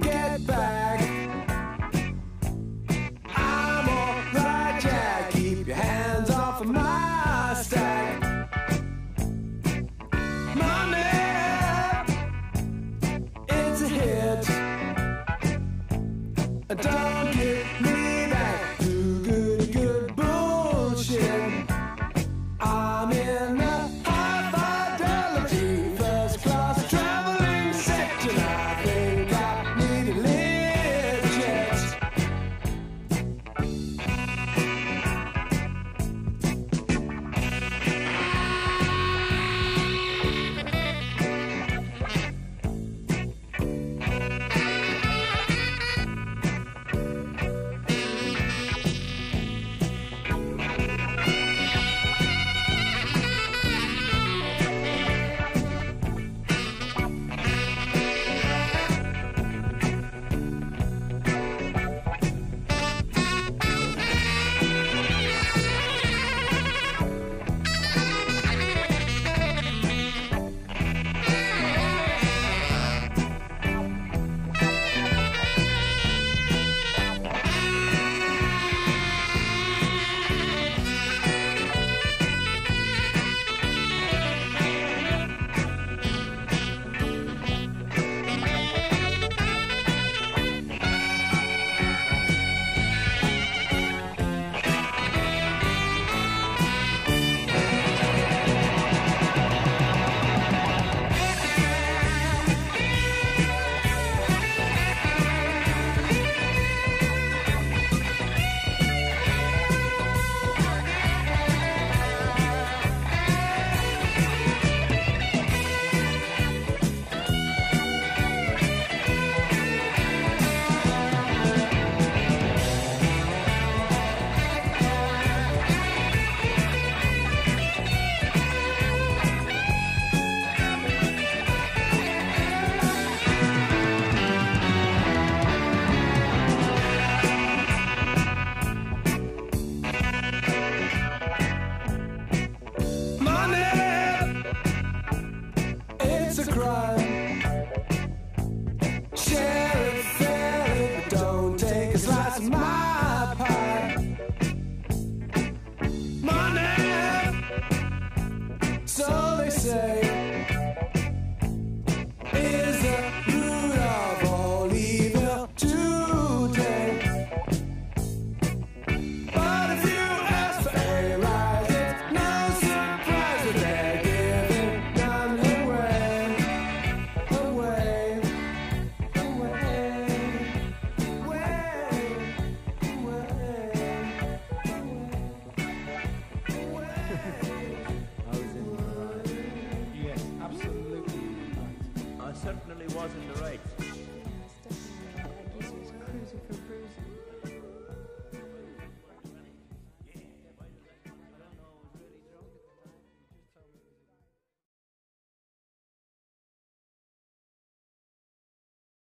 Get back. I'm Jack. Keep your hands off of my stack. Money, it's a hit. Don't give certainly was in the right.